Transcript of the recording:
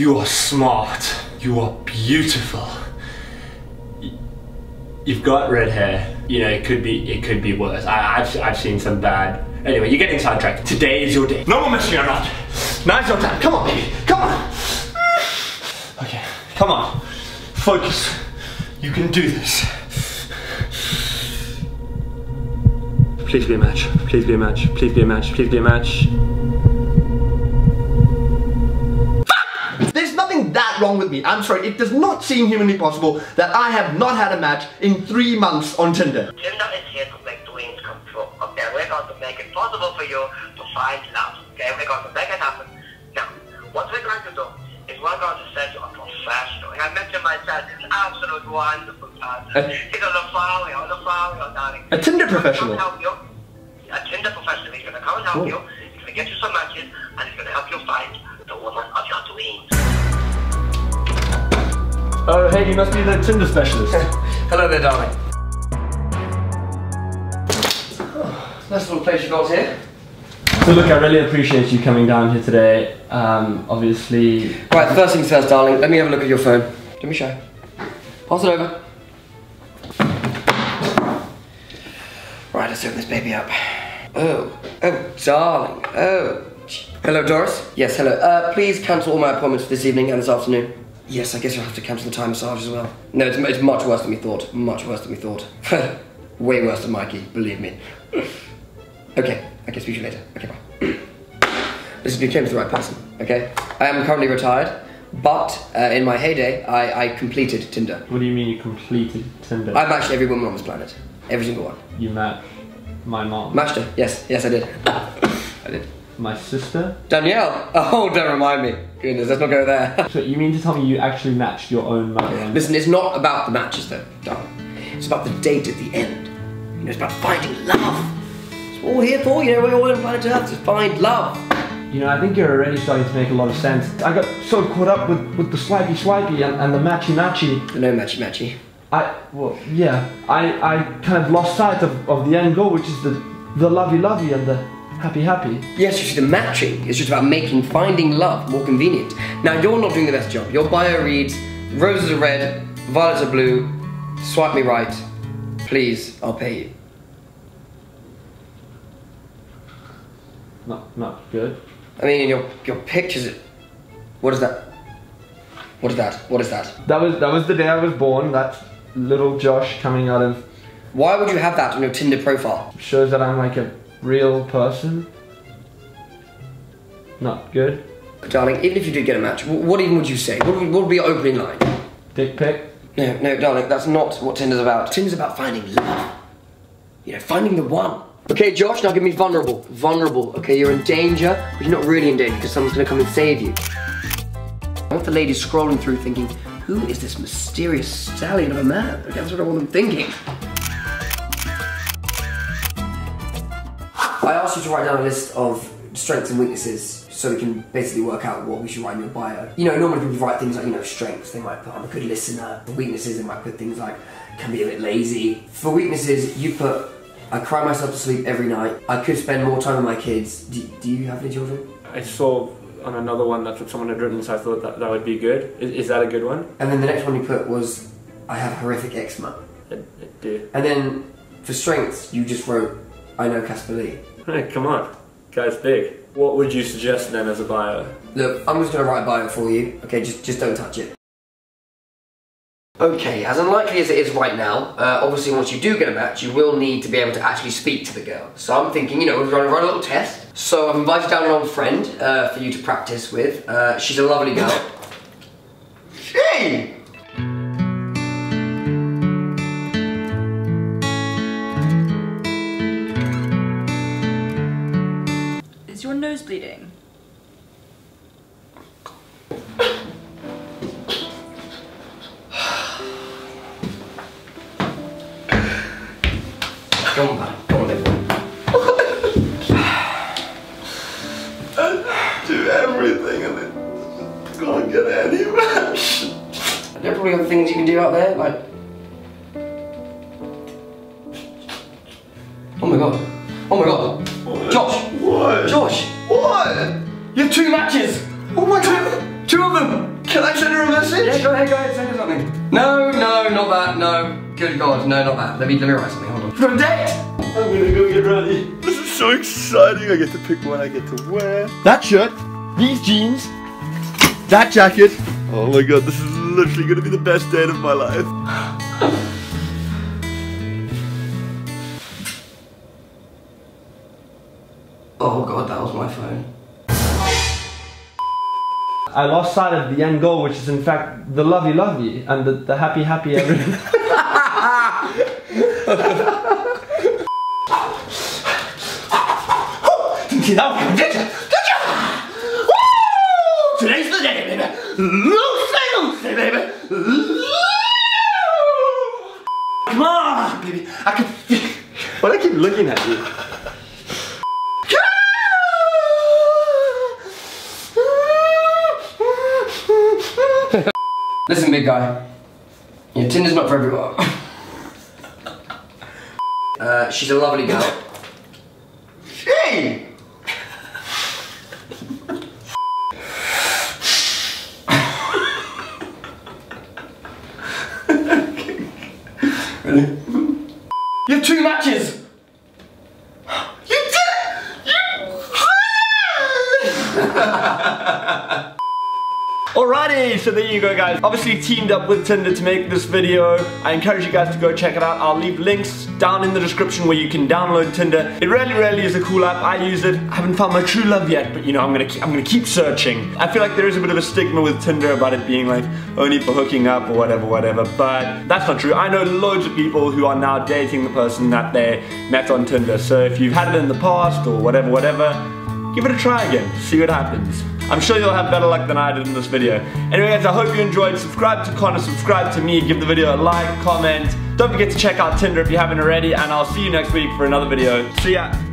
You are smart. You are beautiful. You've got red hair. You know, it could be it could be worse. I, I've I've seen some bad. Anyway, you're getting sidetracked. Today is your day. No more messing around. Now's your time. Come on, baby. Come on. Okay, come on. Focus. You can do this. Please be a match. Please be a match. Please be a match. Please be a match. With me. I'm sorry, it does not seem humanly possible that I have not had a match in three months on Tinder. Tinder is here to make dreams come true. Okay, we're going to make it possible for you to find love. Okay, we're going to make it happen. Now, what we're going to do is we're going to send you a professional. I mentioned myself, he's an absolute wonderful person. He's a Lothario, Lothario, darling. A Tinder He's gonna professional? help you. A Tinder professional. He's going to come and help you. He's going to get you some matches, and he's going to help you find Oh, hey, you must be the Tinder specialist. Hello there, darling. Nice little place you got here. so look, I really appreciate you coming down here today. Um, obviously, Right, first things first, darling. Let me have a look at your phone. Let me show. shy. Pass it over. Right, let's open this baby up. Oh, oh, darling. Oh. Hello, Doris. Yes, hello. Uh, please cancel all my appointments for this evening and this afternoon. Yes, I guess you'll have to cancel the Thai massage as well. No, it's, it's much worse than we thought. Much worse than we thought. Way worse than Mikey, believe me. okay, I speak to you later. Okay, bye. Listen, you came to the right person, okay? I am currently retired, but uh, in my heyday, I, I completed Tinder. what do you mean you completed Tinder? I matched every woman on this planet. Every single one. you met my mom, Matched her. Yes, yes, I did. I did. My sister. Danielle! Oh, don't remind me. Goodness, let's not go there. So you mean to tell me you actually matched your own mother? and- Listen, it's not about the matches, though, darling. It's about the date at the end. You know, it's about finding love. It's what we're here for, you know, we're all on planet Earth to find love. You know, I think you're already starting to make a lot of sense. I got so caught up with, with the swipey swipey and, and the matchy matchy. The no matchy matchy. I well, yeah, I, I kind of lost sight of, of the end goal, which is the the lovey lovey and the happy happy. Yes, you see, the matching is just about making finding love more convenient. Now, you're not doing the best job. Your bio reads roses are red, violets are blue, swipe me right, please, I'll pay you. Not not good. I mean, your, your pictures, what is that? What is that? What is that? That was that was the day I was born. That little Josh coming out of Why would you have that on your Tinder profile? shows that I'm like a real person. Not good. Darling, even if you did get a match, what even would you say? What would, what would be your opening line? Dick pic. No, no, darling, that's not what Tinder's about. Tinder's about finding love. You know, finding the one. Okay, Josh, now give me vulnerable. Vulnerable. Okay, you're in danger, but you're not really in danger because someone's gonna come and save you. I want the ladies scrolling through thinking, who is this mysterious stallion of a man? Okay, that's what I want them thinking. I asked you to write down a list of strengths and weaknesses so we can basically work out what we should write in your bio. You know, normally people write things like, you know, strengths, they might put I'm a good listener. For weaknesses, they might put things like can be a bit lazy. For weaknesses, you put I cry myself to sleep every night. I could spend more time with my kids. Do, do you have any children? I saw on another one that's what someone had written, so I thought that that would be good. Is, is that a good one? And then the next one you put was I have horrific eczema. I, I do. And then for strengths, you just wrote I know Casper Lee. Hey, come on, guy's big. What would you suggest then as a bio? Look, I'm just gonna write a bio for you. Okay, just just don't touch it. Okay, as unlikely as it is right now, uh, obviously once you do get a match, you will need to be able to actually speak to the girl. So I'm thinking, you know, we're gonna run a little test. So I've invited down an old friend uh, for you to practice with. Uh, she's a lovely girl. hey! Everything and then can't get any match. There are probably other things you can do out there, like. Oh my god. Oh my god. Josh! What? Josh! What? You have two matches! Oh my god! Two of them! Can I send her a message? Yeah, go ahead, go ahead, send her something. No, no, not that, no. Good God, no, not that. Let me, let me write something, hold on. For a date! I'm gonna go get ready. This is so exciting. I get to pick one I get to wear. That shirt, these jeans, that jacket. Oh my god, this is literally gonna be the best day of my life. Oh God, that was my phone. I lost sight of the end goal, which is in fact the lovey lovey and the, the happy happy everything. On, baby. I can feel. Why do I keep looking at you? Listen, big guy. Yeah, Tinder's not for everyone. uh, she's a lovely girl. You have two matches. You did it. Alrighty, so there you go guys. Obviously teamed up with Tinder to make this video. I encourage you guys to go check it out. I'll leave links down in the description where you can download Tinder. It really, really is a cool app. I use it. I haven't found my true love yet, but you know, I'm gonna keep, I'm gonna keep searching. I feel like there is a bit of a stigma with Tinder about it being like only for hooking up or whatever, whatever, but that's not true. I know loads of people who are now dating the person that they met on Tinder. So if you've had it in the past or whatever, whatever, give it a try again, see what happens. I'm sure you'll have better luck than I did in this video. Anyway guys, I hope you enjoyed. Subscribe to Conor, subscribe to me, give the video a like, comment. Don't forget to check out Tinder if you haven't already, and I'll see you next week for another video. See ya!